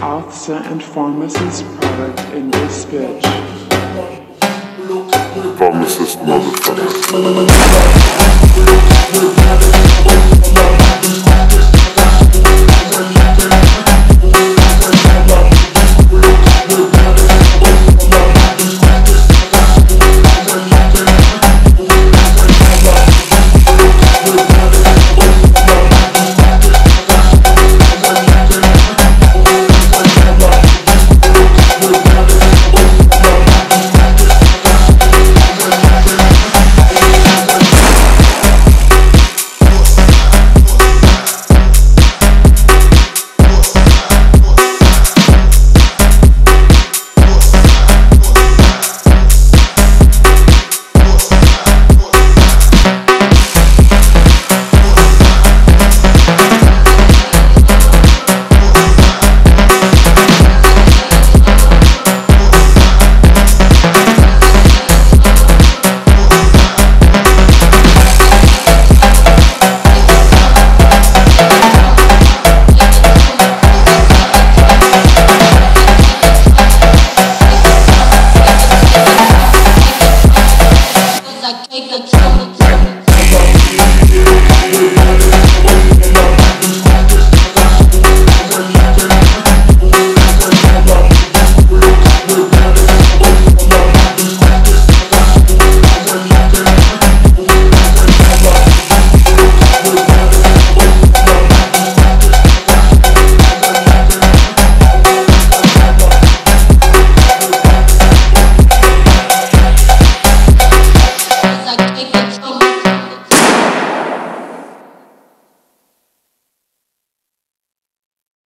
Althsa and Pharmacist product in this bitch. Pharmacist motherfucker.